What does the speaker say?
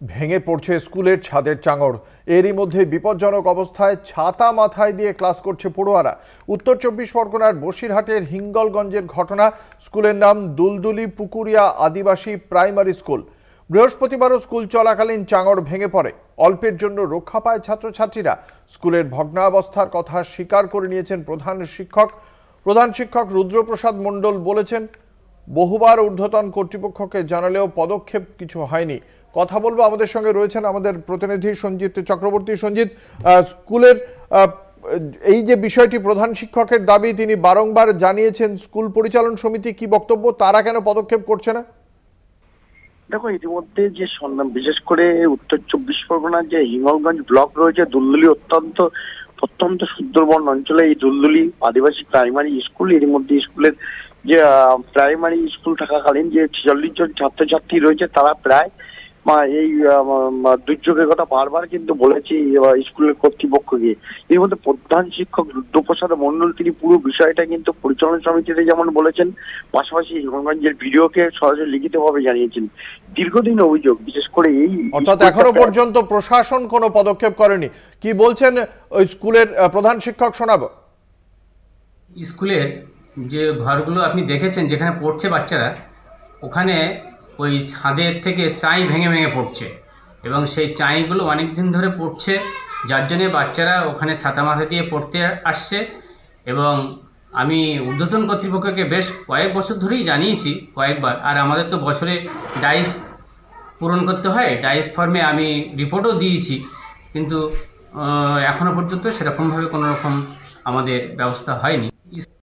ভেঙে পড়ছে স্কুলের ছাদের চাঙড়। এরই মধ্যে বিপজ্জনক অবস্থায় ছাতা মাথায় দিয়ে ক্লাস করছে পড়ুয়ারা। উত্তর চব্বিশ পরগনার বসিরহাটের হিঙ্গলগঞ্জের ঘটনা। স্কুলের নাম দুলদুলি পুকুরিয়া আদিবাসী প্রাইমারি স্কুল। বৃহস্পতিবারও স্কুল চলাকালীন চাঙড় ভেঙে পড়ে। অল্পের জন্য রক্ষা পায় ছাত্রছাত্রীরা। স্কুলের ভগ্নাবস্থার কথা স্বীকার করে নিয়েছেন প্রধান শিক্ষক। প্রধান শিক্ষক রুদ্রপ্রসাদ মণ্ডল বলেছেন বহুবার ঊর্ধ্বতন কর্তৃপক্ষকে জানালেও পদক্ষেপ কিছু হয়নি। কথা বলব আমাদের সঙ্গে রয়েছেন আমাদের প্রতিনিধি সঞ্জিত চক্রবর্তী। সঞ্জিত স্কুলের এই যে বিষয়টি প্রধান শিক্ষকের দাবি, তিনি বারংবার জানিয়েছেন স্কুল পরিচালন সমিতি কি বক্তব্য, তারা কেন পদক্ষেপ করছে না? দেখো, ইতিমধ্যে যে সন্ধান, বিশেষ করে উত্তর চব্বিশ পরগনার যে হিঙ্গলগঞ্জ ব্লক রয়েছে, দুলদুলি অত্যন্ত অত্যন্ত সুন্দরবন অঞ্চলে এই দুলদুলি আদিবাসী প্রাইমারি স্কুলের মধ্যে স্কুলের যে প্রাইমারি স্কুল থাকাকালীন যে ছেচল্লিশ জন ছাত্রছাত্রী রয়েছে তারা প্রায় মা এই দুর্যোগের কথা বারবার কিন্তু বলেছি স্কুলের কর্তৃপক্ষকে। এর মধ্যে প্রধান শিক্ষক রুদ্রপ্রসাদ মন্ডল তিনি পুরো বিষয়টা কিন্তু পরিচালনা সমিতিতে যেমন বলেছেন পাশাপাশি হিঙ্গলগঞ্জের ভিডিওকে সরাসরি লিখিতভাবে জানিয়েছেন। দীর্ঘদিন অভিযোগ বিশেষ করে এই অর্থাৎ এখনও পর্যন্ত প্রশাসন কোনো পদক্ষেপ করেনি। কি বলছেন ওই স্কুলের প্রধান শিক্ষক শোনাবো? স্কুলের যে ঘরগুলো আপনি দেখেছেন যেখানে পড়ছে বাচ্চারা, ওখানে ওই ছাদের থেকে চাই ভেঙে ভেঙে পড়ছে এবং সেই চাইগুলো অনেক দিন ধরে পড়ছে, যার জন্যে বাচ্চারা ওখানে ছাতা মাথা দিয়ে পড়তে আসছে এবং আমি ঊর্ধ্বতন কর্তৃপক্ষকে বেশ কয়েক বছর ধরেই জানিয়েছি, কয়েকবার, আর আমাদের তো বছরে ডাইস পূরণ করতে হয়, ডাইস ফর্মে আমি রিপোর্টও দিয়েছি, কিন্তু এখনও পর্যন্ত সেরকমভাবে কোনো রকম আমাদের ব্যবস্থা হয়নি।